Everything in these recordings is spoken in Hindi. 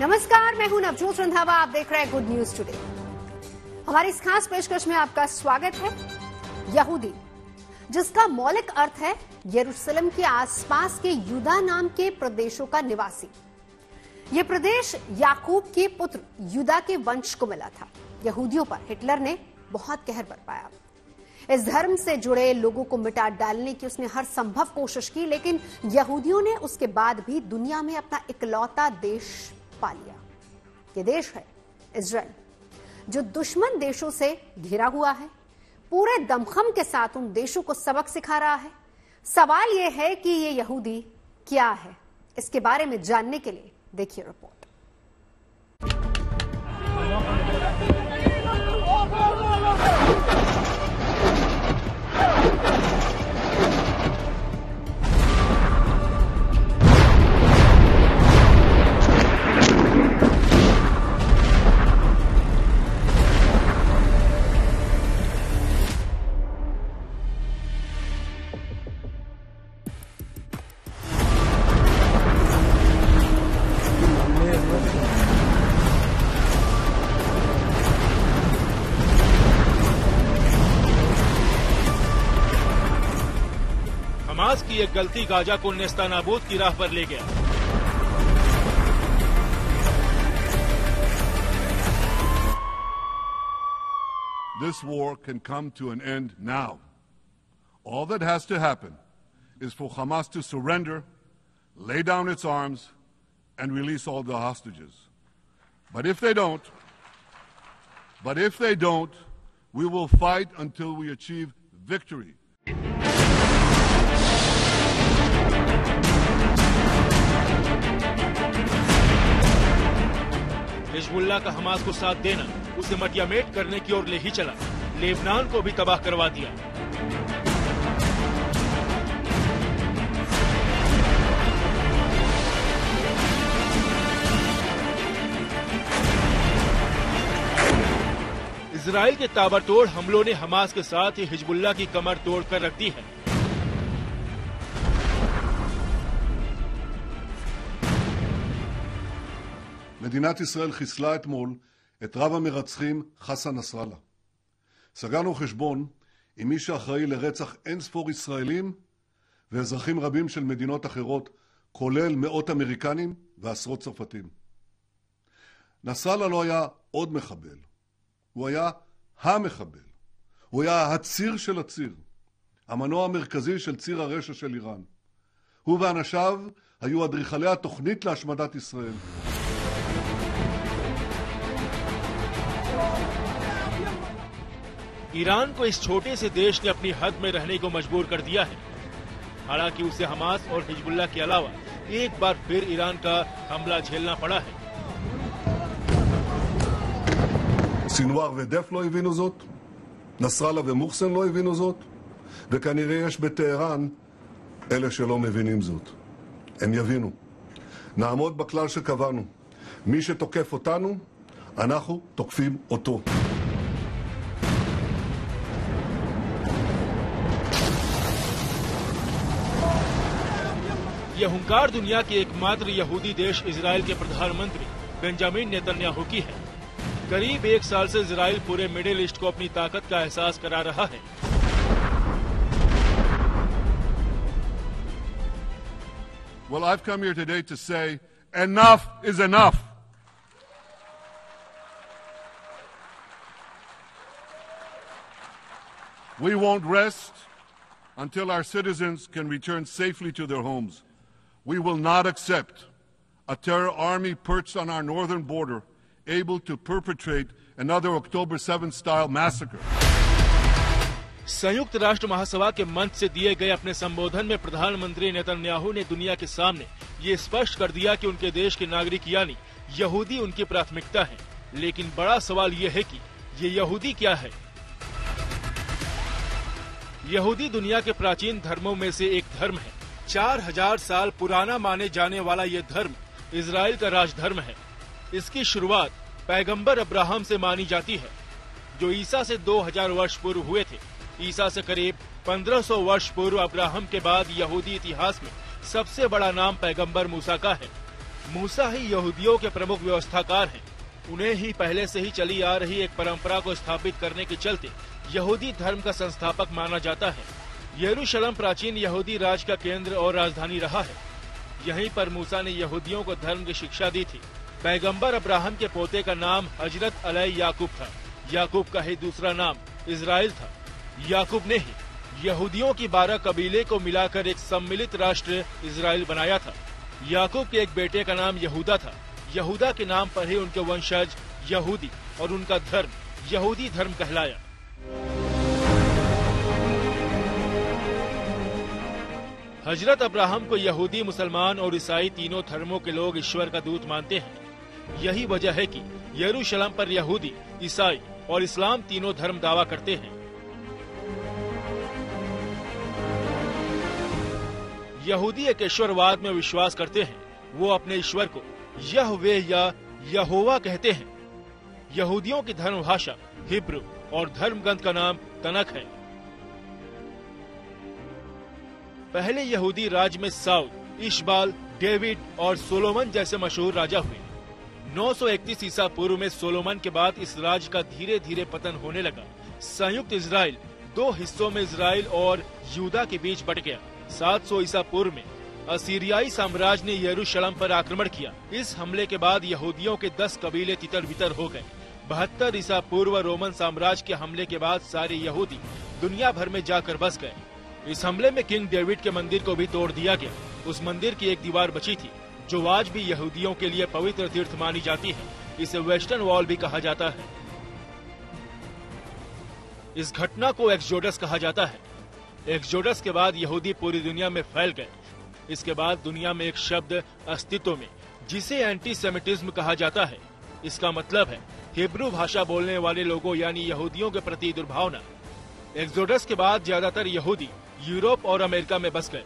नमस्कार, मैं हूँ नवजोत रंधावा, आप देख रहे हैं गुड न्यूज़ टुडे हमारी इस खास पेशकश में आपका स्वागत है यहूदी, जिसका मौलिक अर्थ है यरूशलेम के आसपास के युदा नाम के प्रदेशों का निवासी। यह प्रदेश याकूब के पुत्र युदा के वंश को मिला था। यहूदियों पर हिटलर ने बहुत कहर बरपाया। इस धर्म से जुड़े लोगों को मिटा डालने की उसने हर संभव कोशिश की, लेकिन यहूदियों ने उसके बाद भी दुनिया में अपना इकलौता देश पा लिया। ये देश है इसराइल जो दुश्मन देशों से घिरा हुआ है, पूरे दमखम के साथ उन देशों को सबक सिखा रहा है। सवाल यह है कि ये यहूदी क्या है? इसके बारे में जानने के लिए देखिए रिपोर्ट। हमास की एक गलती गाजा को नेस्तानाबूद की राह पर ले गया This war can come to an end now. All that has to happen is for Hamas to surrender, lay down its arms, and release all the hostages. But if they don't, but if they don't, we will fight until we achieve victory. Hezbollah का हमास को साथ देना, उसे मटियामेट करने की ओर ले ही चला। लेबनान को भी तबाह करवा दिया। इसराइल के ताबड़तोड़ हमलों ने हमास के साथ ही हिजबुल्ला की कमर तोड़ कर रख दी है। מדינת ישראל חיסלה אתמול את רב המרצחים חסן נסראללה. סגרנו חשבון עם מי שאחראי לרצח אין ספור ישראלים ואזרחים רבים של מדינות אחרות, כולל מאות אמריקנים ועשרות צרפתים. נסראללה לא היה עוד מחבל, הוא היה המחבל. הוא היה הציר של הציר, המנוע המרכזי של ציר הרשע של איראן. הוא ואנשיו היו אדריכלי התוכנית להשמדת ישראל. ईरान को इस छोटे से देश ने अपनी हद में रहने को मजबूर कर दिया है हालांकि उसे हमास और हिजबुल्ला के अलावा एक बार फिर ईरान का हमला झेलना पड़ा है סינואר ודף לא הבינו זאת, נסראללה ומוחסן לא הבינו זאת, וכנראה יש בטהרן אלה שלא מבינים זאת. הם יבינו. נעמוד בכלל שקבענו. מי שתוקף אותנו, אנחנו תוקפים אותו. यह हुंकार दुनिया के एकमात्र यहूदी देश इसराइल के प्रधानमंत्री बेंजामिन नेतन्याहू की है करीब एक साल से इसराइल पूरे मिडिल ईस्ट को अपनी ताकत का एहसास करा रहा है Well, I've come here today to say enough is enough. We won't rest until our citizens can return safely to their homes. We will not accept a terror army perched on our northern border, able to perpetrate another October 7th style massacre. संयुक्त राष्ट्र महासभा के मंच से दिए गए अपने संबोधन में प्रधानमंत्री नेतन्याहू ने दुनिया के सामने ये स्पष्ट कर दिया कि उनके देश के नागरिक यानी यहूदी उनकी प्राथमिकता है। लेकिन बड़ा सवाल ये है कि ये यहूदी क्या है? यहूदी दुनिया के प्राचीन धर्मों में से एक धर्म है। चार हज़ार साल पुराना माने जाने वाला ये धर्म इसराइल का राजधर्म है। इसकी शुरुआत पैगंबर अब्राहम से मानी जाती है, जो ईसा से 2000 वर्ष पूर्व हुए थे। ईसा से करीब 1500 वर्ष पूर्व अब्राहम के बाद यहूदी इतिहास में सबसे बड़ा नाम पैगंबर मूसा का है। मूसा ही यहूदियों के प्रमुख व्यवस्थाकार हैं। उन्हें ही पहले से ही चली आ रही एक परंपरा को स्थापित करने के चलते यहूदी धर्म का संस्थापक माना जाता है। यरूशलेम प्राचीन यहूदी राज का केंद्र और राजधानी रहा है। यहीं पर मूसा ने यहूदियों को धर्म की शिक्षा दी थी। पैगंबर अब्राहम के पोते का नाम हज़रत अलय याकूब था। याकूब का ही दूसरा नाम इसराइल था। याकूब ने ही यहूदियों की बारह कबीले को मिलाकर एक सम्मिलित राष्ट्र इसराइल बनाया था। याकूब के एक बेटे का नाम यहूदा था। यहूदा के नाम पर ही उनके वंशज यहूदी और उनका धर्म यहूदी धर्म कहलाया। हज़रत अब्राहम को यहूदी मुसलमान और ईसाई तीनों धर्मों के लोग ईश्वर का दूत मानते हैं। यही वजह है कि यरूशलेम पर यहूदी, ईसाई और इस्लाम तीनों धर्म दावा करते हैं। यहूदी एक ईश्वरवाद में विश्वास करते हैं। वो अपने ईश्वर को यह वे या यहोवा कहते हैं। यहूदियों की धर्म भाषा हिब्रू और धर्म ग्रंथ का नाम तनक है। पहले यहूदी राज में साउद इशबाल, डेविड और सोलोमन जैसे मशहूर राजा हुए। 931 ईसा पूर्व में सोलोमन के बाद इस राज का धीरे धीरे पतन होने लगा। संयुक्त इसराइल दो हिस्सों में इसराइल और यूदा के बीच बट गया। 700 ईसा पूर्व में असीरियाई साम्राज्य ने यरूशलेम पर आक्रमण किया। इस हमले के बाद यहूदियों के 10 कबीले तितर बितर हो गए। बहत्तर ईसा पूर्व रोमन साम्राज्य के हमले के बाद सारे यहूदी दुनिया भर में जाकर बस गए। इस हमले में किंग डेविड के मंदिर को भी तोड़ दिया गया। उस मंदिर की एक दीवार बची थी, जो आज भी यहूदियों के लिए पवित्र तीर्थ मानी जाती है। इसे वेस्टर्न वॉल भी कहा जाता है। इस घटना को एक्सोडस कहा जाता है। एक्सोडस के बाद यहूदी पूरी दुनिया में फैल गए। इसके बाद दुनिया में एक शब्द, अस्तित्व में, जिसे एंटी सेमिटिज्म कहा जाता है। इसका मतलब है, हिब्रू भाषा बोलने वाले लोगों यानी यहूदियों के प्रति दुर्भावना। एक्सोडस के बाद ज़्यादातर यहूदी यूरोप और अमेरिका में बस गए।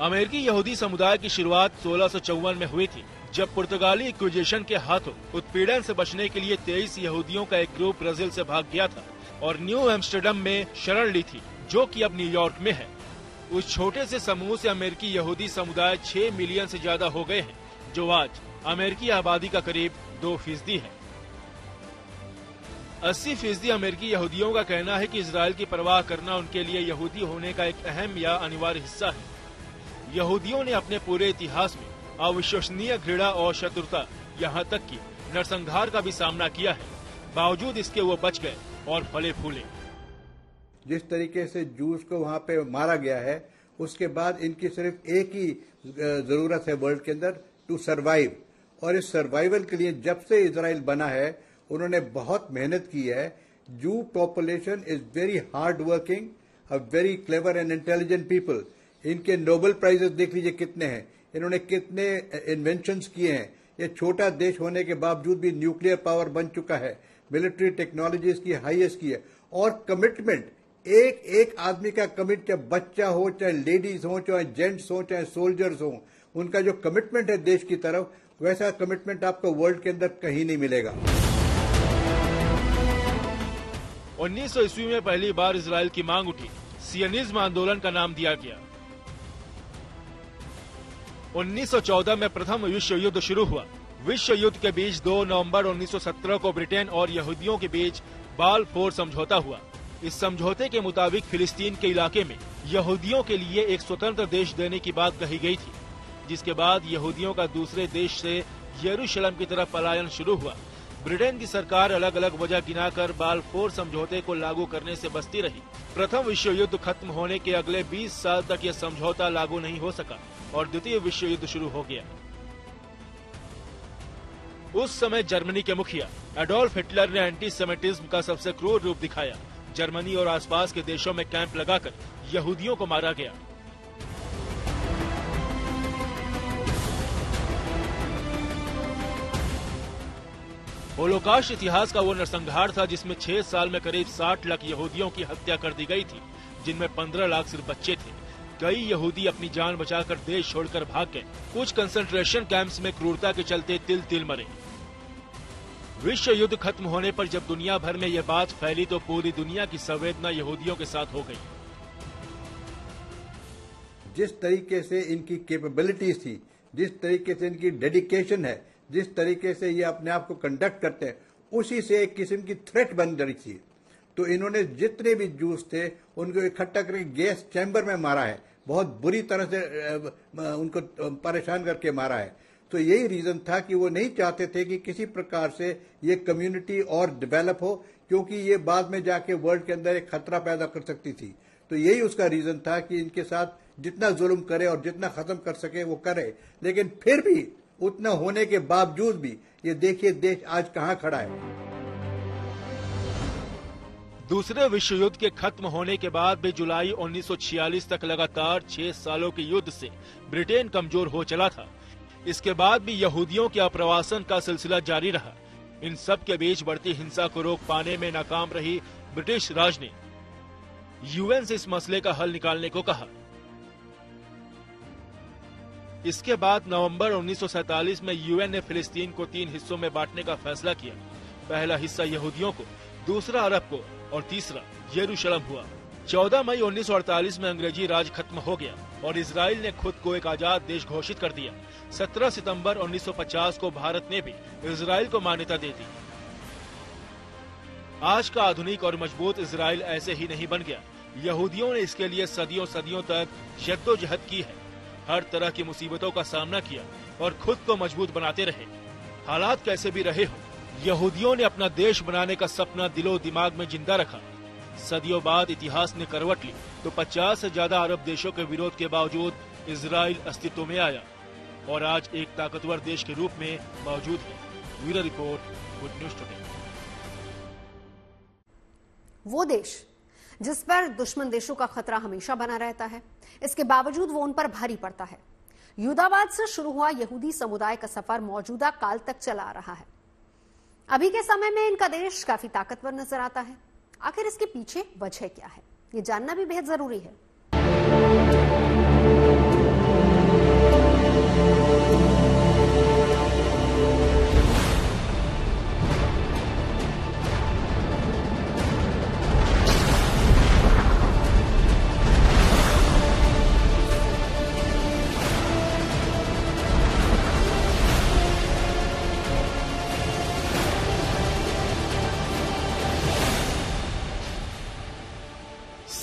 अमेरिकी यहूदी समुदाय की शुरुआत सोलह में हुई थी, जब पुर्तगाली इक्विजेशन के हाथों उत्पीड़न से बचने के लिए तेईस यहूदियों का एक ग्रुप ब्राज़ील से भाग गया था और न्यू एम्स्टरडम में शरण ली थी, जो कि अब न्यूयॉर्क में है। उस छोटे से समूह से अमेरिकी यहूदी समुदाय 6 मिलियन से ज़्यादा हो गए हैं, जो आज अमेरिकी आबादी का करीब दो फ़ीसदी है। अस्सी फ़ीसदी अमेरिकी यहूदियों का कहना है कि इसराइल की परवाह करना उनके लिए यहूदी होने का एक अहम या अनिवार्य हिस्सा है। यहूदियों ने अपने पूरे इतिहास में अविश्वसनीय घृणा और शत्रुता यहाँ तक कि नरसंहार का भी सामना किया है। बावजूद इसके वो बच गए और फले फूले। जिस तरीके से जूस को वहाँ पे मारा गया है, उसके बाद इनकी सिर्फ़ एक ही ज़रूरत है वर्ल्ड के अंदर टू सरवाइव और इस सर्वाइवल के लिए जब से इसराइल बना है उन्होंने बहुत मेहनत की है। Jew population is very hard working a very clever and intelligent people इनके नोबल प्राइजेस देख लीजिए कितने हैं। इन्होंने कितने इन्वेंशन किए हैं। ये छोटा देश होने के बावजूद भी न्यूक्लियर पावर बन चुका है। मिलिट्री टेक्नोलॉजी की हाईएस्ट की है। और कमिटमेंट एक एक आदमी का कमिट चाहे बच्चा हो, चाहे लेडीज़ हो, चाहे जेंट्स हो, चाहे सोल्जर्स हो, उनका जो कमिटमेंट है देश की तरफ़, वैसा कमिटमेंट आपको वर्ल्ड के अंदर कहीं नहीं मिलेगा। उन्नीस सौ ईस्वी में पहली बार इसराइल की मांग उठी। सियनिज्म आंदोलन का नाम दिया गया। 1914 में प्रथम विश्व युद्ध शुरू हुआ। विश्व युद्ध के बीच 2 नवंबर 1917 को ब्रिटेन और यहूदियों के बीच बाल फोर समझौता हुआ। इस समझौते के मुताबिक फिलिस्तीन के इलाके में यहूदियों के लिए एक स्वतंत्र देश देने की बात कही गई थी, जिसके बाद यहूदियों का दूसरे देश से यरूशलेम की तरफ़ पलायन शुरू हुआ। ब्रिटेन की सरकार अलग अलग वजह गिनाकर बालफोर समझौते को लागू करने से बचती रही। प्रथम विश्व युद्ध खत्म होने के अगले 20 साल तक यह समझौता लागू नहीं हो सका और द्वितीय विश्व युद्ध शुरू हो गया। उस समय जर्मनी के मुखिया एडोल्फ हिटलर ने एंटी सेमेटिज्म का सबसे क्रूर रूप दिखाया। जर्मनी और आसपास के देशों में कैंप लगाकर यहूदियों को मारा गया। होलोकास्ट इतिहास का वो नरसंहार था जिसमें छह साल में करीब साठ लाख यहूदियों की हत्या कर दी गई थी, जिनमें पंद्रह लाख सिर्फ़ बच्चे थे। कई यहूदी अपनी जान बचाकर देश छोड़कर भाग गए। कुछ कंसंट्रेशन कैंप्स में क्रूरता के चलते तिल तिल मरे। विश्व युद्ध खत्म होने पर जब दुनिया भर में यह बात फैली तो पूरी दुनिया की संवेदना यहूदियों के साथ हो गई। जिस तरीके से इनकी कैपेबिलिटीज थी, जिस तरीके से इनकी डेडिकेशन है जिस तरीके से ये अपने आप को कंडक्ट करते हैं, उसी से एक किस्म की थ्रेट बन रही थी। तो इन्होंने जितने भी जूस थे, उनको इकट्ठा करके गैस चैम्बर में मारा है। बहुत बुरी तरह से उनको परेशान करके मारा है। तो यही रीजन था कि वो नहीं चाहते थे कि किसी प्रकार से ये कम्युनिटी और डेवलप हो, क्योंकि ये बाद में जाके वर्ल्ड के अंदर एक खतरा पैदा कर सकती थी। तो यही उसका रीजन था कि इनके साथ जितना जुल्म करे और जितना खत्म कर सके वो करे। लेकिन फिर भी उतना होने के बावजूद भी, ये देखिए देश आज कहाँ खड़ा है। दूसरे विश्व युद्ध के खत्म होने के बाद भी जुलाई 1946 तक लगातार छह सालों के युद्ध से ब्रिटेन कमज़ोर हो चला था। इसके बाद भी यहूदियों के अप्रवासन का सिलसिला जारी रहा। इन सब के बीच बढ़ती हिंसा को रोक पाने में नाकाम रही ब्रिटिश राज ने यूएन से इस मसले का हल निकालने को कहा। इसके बाद नवंबर 1947 में यूएन ने फिलिस्तीन को तीन हिस्सों में बांटने का फैसला किया। पहला हिस्सा यहूदियों को, दूसरा अरब को और तीसरा येरूशलम हुआ। 14 मई 1948 में अंग्रेज़ी राज खत्म हो गया और इसराइल ने खुद को एक आज़ाद देश घोषित कर दिया। 17 सितंबर 1950 को भारत ने भी इसराइल को मान्यता दे दी। आज का आधुनिक और मज़बूत इसराइल ऐसे ही नहीं बन गया। यहूदियों ने इसके लिए सदियों सदियों तक जद्दोजहद की है। हर तरह की मुसीबतों का सामना किया और खुद को मज़बूत बनाते रहे। हालात कैसे भी रहे हो, यहूदियों ने अपना देश बनाने का सपना दिलो दिमाग में ज़िंदा रखा। सदियों बाद इतिहास ने करवट ली तो 50 से ज़्यादा अरब देशों के विरोध के बावजूद इसराइल अस्तित्व में आया और आज एक ताकतवर देश के रूप में मौजूद है। Bureau report, good news today. वो देश जिस पर दुश्मन देशों का खतरा हमेशा बना रहता है। इसके बावजूद वो उन पर भारी पड़ता है। युदाबाद से शुरू हुआ यहूदी समुदाय का सफ़र मौजूदा काल तक चला आ रहा है। अभी के समय में इनका देश काफ़ी ताकतवर नज़र आता है। आखिर इसके पीछे वजह क्या है? ये जानना भी बेहद ज़रूरी है।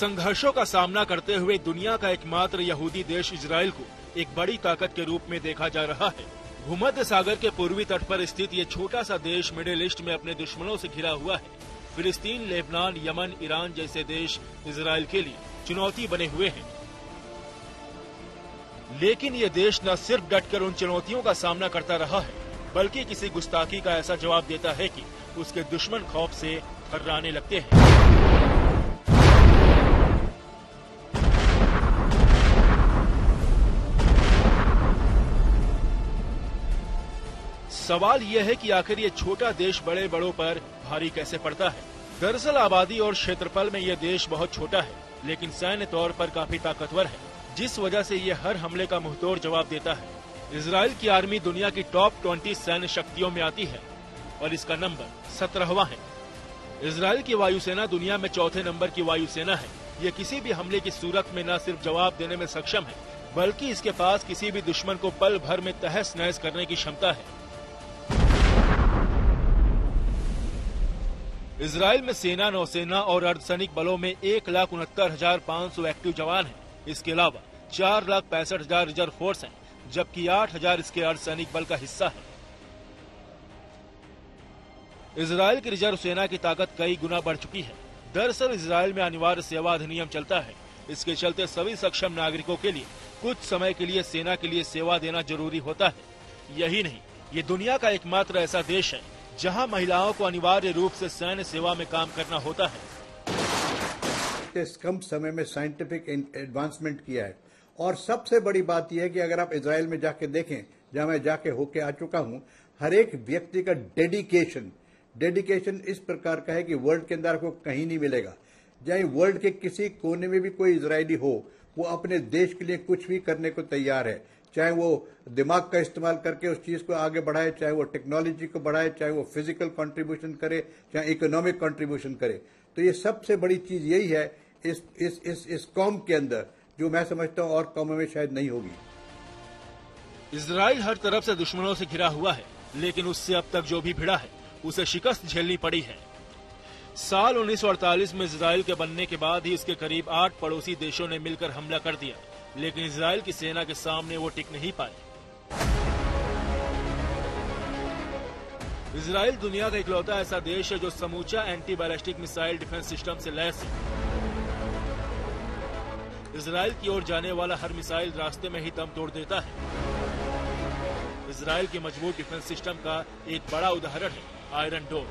संघर्षों का सामना करते हुए दुनिया का एकमात्र यहूदी देश इसराइल को एक बड़ी ताकत के रूप में देखा जा रहा है। भूमध्य सागर के पूर्वी तट पर स्थित ये छोटा सा देश मिडिल ईस्ट में अपने दुश्मनों से घिरा हुआ है। फिलिस्तीन, लेबनान, यमन, ईरान जैसे देश इसराइल के लिए चुनौती बने हुए हैं। लेकिन ये देश न सिर्फ़ डटकर उन चुनौतियों का सामना करता रहा है, बल्कि किसी गुस्ताखी का ऐसा जवाब देता है कि उसके दुश्मन खौफ से थर्राने लगते हैं। सवाल यह है कि आखिर ये छोटा देश बड़े बड़ों पर भारी कैसे पड़ता है? दरअसल आबादी और क्षेत्रफल में यह देश बहुत छोटा है, लेकिन सैन्य तौर पर काफ़ी ताकतवर है, जिस वजह से ये हर हमले का मुंहतोड़ जवाब देता है। इसराइल की आर्मी दुनिया की टॉप ट्वेंटी सैन्य शक्तियों में आती है, और इसका नंबर सत्रहवा है। इसराइल की वायुसेना दुनिया में चौथे नंबर की वायुसेना है। ये किसी भी हमले की सूरत में न सिर्फ़ जवाब देने में सक्षम है, बल्कि इसके पास किसी भी दुश्मन को पल भर में तहस नहस करने की क्षमता है। इसराइल में सेना नौसेना और अर्धसैनिक बलों में एक लाख उनहत्तर हज़ार पाँच सौ एक्टिव जवान हैं। इसके अलावा चार लाख पैंसठ हज़ार रिज़र्व फोर्स हैं, जबकि आठ हज़ार इसके अर्धसैनिक बल का हिस्सा है। इसराइल की रिज़र्व सेना की ताकत कई गुना बढ़ चुकी है। दरअसल इसराइल में अनिवार्य सेवा अधिनियम चलता है। इसके चलते सभी सक्षम नागरिकों के लिए कुछ समय के लिए सेना के लिए सेवा देना ज़रूरी होता है। यही नहीं ये दुनिया का एकमात्र ऐसा देश है जहाँ महिलाओं को अनिवार्य रूप से सैन्य सेवा में काम करना होता है। इस कम समय में साइंटिफिक एडवांसमेंट किया है। और सबसे बड़ी बात यह है कि अगर आप इसराइल में जाके देखें, जहाँ मैं जाके होके आ चुका हूँ, हर एक व्यक्ति का डेडिकेशन डेडिकेशन इस प्रकार का है कि वर्ल्ड के अंदर आपको कहीं नहीं मिलेगा। चाहे वर्ल्ड के किसी कोने में भी कोई इसराइली हो, वो अपने देश के लिए कुछ भी करने को तैयार है। चाहे वो दिमाग का इस्तेमाल करके उस चीज़ को आगे बढ़ाए, चाहे वो टेक्नोलॉजी को बढ़ाए, चाहे वो फ़िज़िकल कंट्रीब्यूशन करे, चाहे इकोनॉमिक कंट्रीब्यूशन करे। तो ये सबसे बड़ी चीज़ यही है इस इस इस इस कौम के अंदर, जो मैं समझता हूँ और कौमों में शायद नहीं होगी। इसराइल हर तरफ़ से दुश्मनों से घिरा हुआ है, लेकिन उससे अब तक जो भी भिड़ा है, उसे शिकस्त झेलनी पड़ी है। साल 1948 में इसराइल के बनने के बाद ही इसके करीब आठ पड़ोसी देशों ने मिलकर हमला कर दिया। लेकिन इसराइल की सेना के सामने वो टिक नहीं पाए इसराइल दुनिया का इकलौता ऐसा देश है जो समूचा anti ballistic missile defence system से लैस है। इसराइल की ओर जाने वाला हर मिसाइल रास्ते में ही दम तोड़ देता है। इसराइल के मज़बूत डिफेंस सिस्टम का एक बड़ा उदाहरण है आयरन डोम,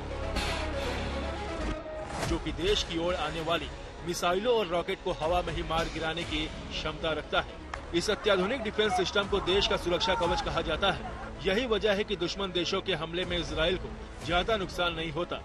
जो कि देश की ओर आने वाली मिसाइलों और रॉकेट को हवा में ही मार गिराने की क्षमता रखता है। इस अत्याधुनिक डिफेंस सिस्टम को देश का सुरक्षा कवच कहा जाता है। यही वजह है कि दुश्मन देशों के हमले में इसराइल को ज़्यादा नुकसान नहीं होता।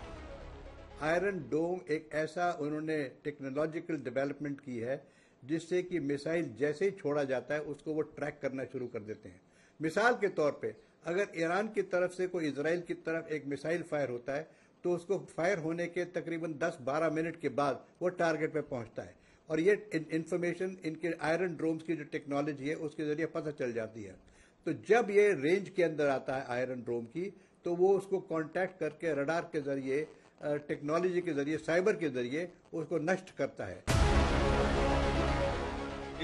आयरन डोम एक ऐसा उन्होंने टेक्नोलॉजिकल डेवलपमेंट की है, जिससे कि मिसाइल जैसे ही छोड़ा जाता है, उसको वो ट्रैक करना शुरू कर देते हैं। मिसाल के तौर पे, अगर ईरान की तरफ़ से कोई इसराइल की तरफ़ एक मिसाइल फायर होता है तो उसको फायर होने के तकरीबन 10-12 मिनट के बाद वो टारगेट पे पहुँचता है। और ये इंफॉर्मेशन इनके आयरन ड्रोम्स की जो टेक्नोलॉजी है, उसके ज़रिए पता चल जाती है। तो जब ये रेंज के अंदर आता है आयरन ड्रोम की तो वो उसको कांटेक्ट करके रडार के ज़रिए टेक्नोलॉजी के ज़रिए साइबर के ज़रिए उसको नष्ट करता है।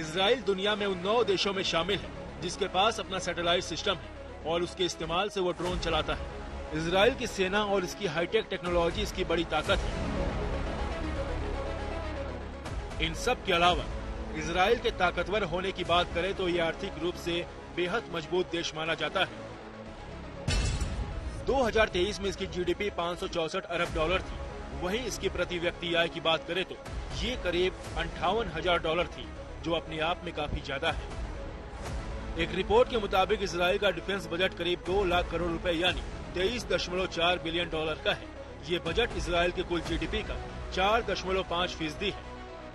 इसराइल दुनिया में उन नौ देशों में शामिल है, जिसके पास अपना सैटेलाइट सिस्टम है और उसके इस्तेमाल से वो ड्रोन चलाता है। इसराइल की सेना और इसकी हाईटेक टेक्नोलॉजी इसकी बड़ी ताकत है। इन सब के अलावा, इसराइल के ताकतवर होने की बात करें तो ये आर्थिक रूप से बेहद मज़बूत देश माना जाता है। 2023 में इसकी जीडीपी पाँच अरब डॉलर थी। वहीं इसकी प्रति व्यक्ति आय की बात करें तो ये करीब अंठावन हज़ार डॉलर थी, जो अपने आप में काफ़ी ज़्यादा है। एक रिपोर्ट के मुताबिक इसराइल का डिफेंस बजट करीब दो लाख करोड़ रुपए, यानी तेईस दशमलव चार बिलियन डॉलर का है। ये बजट इसराइल के कुल जीडीपी का चार दशमलव पाँच फ़ीसदी है।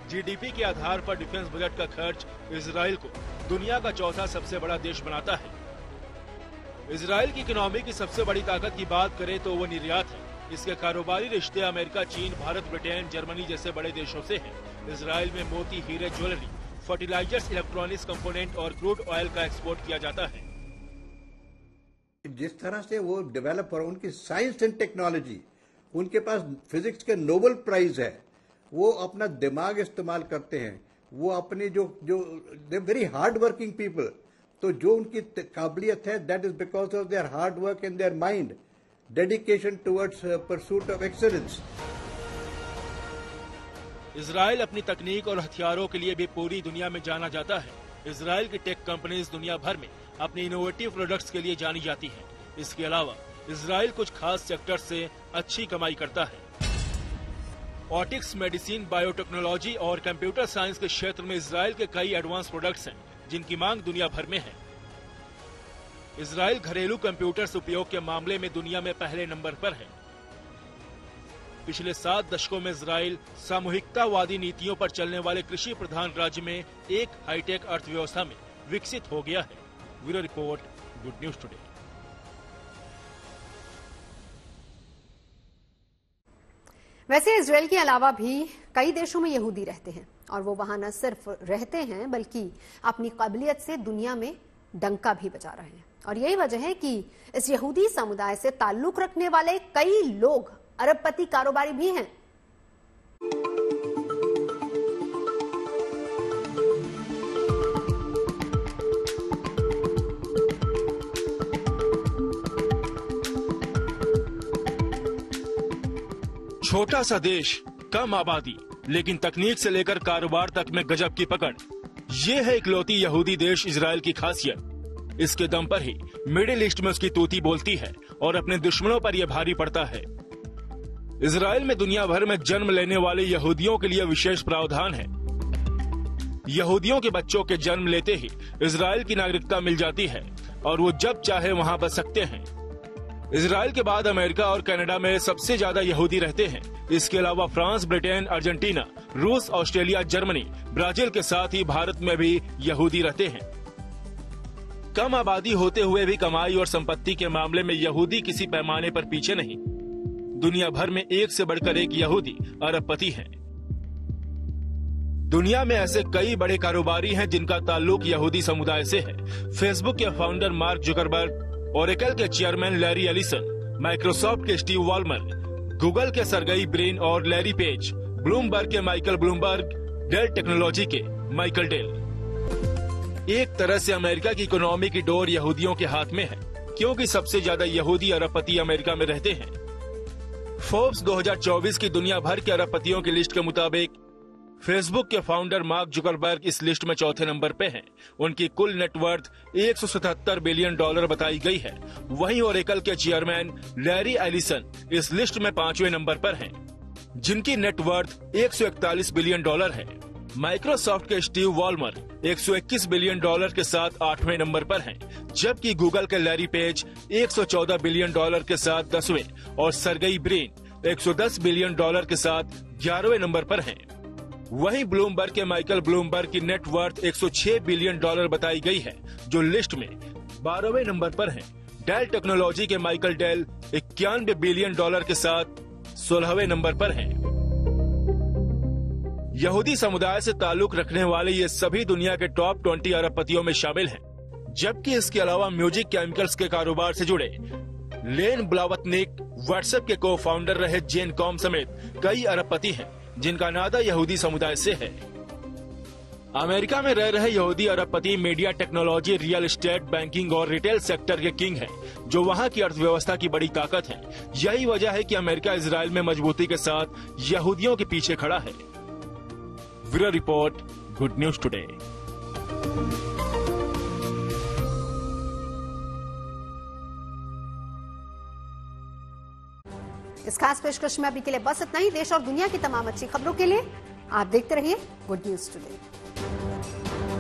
जीडीपी के आधार पर डिफेंस बजट का खर्च इसराइल को दुनिया का चौथा सबसे बड़ा देश बनाता है। इसराइल की इकोनॉमी की सबसे बड़ी ताकत की बात करें तो वो निर्यात है। इसके कारोबारी रिश्ते अमेरिका, चीन, भारत, ब्रिटेन, जर्मनी जैसे बड़े देशों से हैं। इसराइल में मोती, हीरे, ज्वेलरी, फर्टिलाइजर्स, इलेक्ट्रॉनिक्स कंपोनेंट और क्रूड ऑयल का एक्सपोर्ट किया जाता है। जिस तरह से वो डेवलप हो रहा उनकी साइंस एंड टेक्नोलॉजी उनके पास फिजिक्स के नोबल प्राइज है, वो अपना दिमाग इस्तेमाल करते हैं। वो अपनी जो जो they very hard working people तो जो उनकी काबिलियत है that is because of their hard work in their mind dedication towards pursuit of excellence Israel अपनी तकनीक और हथियारों के लिए भी पूरी दुनिया में जाना जाता है। इसराइल की टेक कंपनीज़ दुनिया भर में अपनी इनोवेटिव प्रोडक्ट्स के लिए जानी जाती है। इसके अलावा इसराइल कुछ खास सेक्टर से अच्छी कमाई करता है। ऑटिक्स मेडिसिन बायोटेक्नोलॉजी और कंप्यूटर साइंस के क्षेत्र में इसराइल के कई एडवांस प्रोडक्ट्स हैं, जिनकी मांग दुनिया भर में है। इसराइल घरेलू कंप्यूटर्स उपयोग के मामले में दुनिया में पहले नंबर पर है। पिछले सात दशकों में इसराइल सामूहिकतावादी नीतियों पर चलने वाले कृषि प्रधान राज्य में एक हाईटेक अर्थव्यवस्था में विकसित हो गया है। Bureau report, good news today. वैसे इसराइल के अलावा भी कई देशों में यहूदी रहते हैं, और वो वहाँ न सिर्फ़ रहते हैं, बल्कि अपनी काबिलियत से दुनिया में डंका भी बजा रहे हैं। और यही वजह है कि इस यहूदी समुदाय से ताल्लुक रखने वाले कई लोग अरबपति कारोबारी भी हैं। छोटा सा देश, कम आबादी, लेकिन तकनीक से लेकर कारोबार तक में गजब की पकड़। ये है इकलौती यहूदी देश इसराइल की खासियत। इसके दम पर ही मिडिल ईस्ट में उसकी तूती बोलती है और अपने दुश्मनों पर यह भारी पड़ता है। इसराइल में दुनिया भर में जन्म लेने वाले यहूदियों के लिए विशेष प्रावधान है। यहूदियों के बच्चों के जन्म लेते ही इसराइल की नागरिकता मिल जाती है और वो जब चाहे वहाँ बस सकते हैं। इसराइल के बाद अमेरिका और कनाडा में सबसे ज़्यादा यहूदी रहते हैं। इसके अलावा फ्रांस, ब्रिटेन, अर्जेंटीना, रूस, ऑस्ट्रेलिया, जर्मनी, ब्राज़ील के साथ ही भारत में भी यहूदी रहते हैं। कम आबादी होते हुए भी कमाई और संपत्ति के मामले में यहूदी किसी पैमाने पर पीछे नहीं। दुनिया भर में एक से बढ़कर एक यहूदी अरबपति हैं। दुनिया में ऐसे कई बड़े कारोबारी हैं जिनका ताल्लुक यहूदी समुदाय से है। फेसबुक के फाउंडर मार्क जुकरबर्ग ओरेकल के चेयरमैन लैरी एलिसन, माइक्रोसॉफ्ट के स्टीव वॉलमर, गूगल के सरगई ब्रेन और लैरी पेज, ब्लूमबर्ग के माइकल ब्लूमबर्ग, डेल टेक्नोलॉजी के माइकल डेल। एक तरह से अमेरिका की इकोनॉमी की डोर यहूदियों के हाथ में है, क्योंकि सबसे ज़्यादा यहूदी अरबपति अमेरिका में रहते हैं। फोर्ब्स 2024 की दुनिया भर के अरबपतियों की लिस्ट के मुताबिक फेसबुक के फाउंडर मार्क जुकरबर्ग इस लिस्ट में चौथे नंबर पे हैं। उनकी कुल नेटवर्थ 177 बिलियन डॉलर बताई गई है वहीं ओरेकल के चेयरमैन लैरी एलिसन इस लिस्ट में पाँचवें नंबर पर हैं, जिनकी नेटवर्थ 141 बिलियन डॉलर है माइक्रोसॉफ्ट के स्टीव वॉलमर 121 बिलियन डॉलर के साथ आठवें नंबर पर हैं, जबकि गूगल के लैरी पेज 114 बिलियन डॉलर के साथ दसवें और सरगई ब्रेन 110 बिलियन डॉलर के साथ ग्यारहवें नंबर पर हैं। वहीं ब्लूमबर्ग के माइकल ब्लूमबर्ग की नेटवर्थ 106 बिलियन डॉलर बताई गई है जो लिस्ट में बारहवें नंबर पर हैं। डेल टेक्नोलॉजी के माइकल डेल इक्यानवे बिलियन डॉलर के साथ सोलहवें नंबर पर हैं। यहूदी समुदाय से ताल्लुक रखने वाले ये सभी दुनिया के टॉप 20 अरबपतियों में शामिल हैं, जबकि इसके अलावा म्यूज़िक केमिकल्स के कारोबार से जुड़े लेन ब्लावतनिक व्हाट्सएप के को फाउंडर रहे जेन कॉम समेत कई अरबपति हैं जिनका नाता यहूदी समुदाय से है। अमेरिका में रह रहे यहूदी अरबपति media technology real estate banking और रिटेल सेक्टर के किंग हैं, जो वहाँ की अर्थव्यवस्था की बड़ी ताकत है। यही वजह है कि अमेरिका इसराइल में मजबूती के साथ यहूदियों के पीछे खड़ा है। Report good news today. इस खास पेशकश में अभी के लिए बस इतना ही। देश और दुनिया की तमाम अच्छी खबरों के लिए आप देखते रहिए गुड न्यूज़ टुडे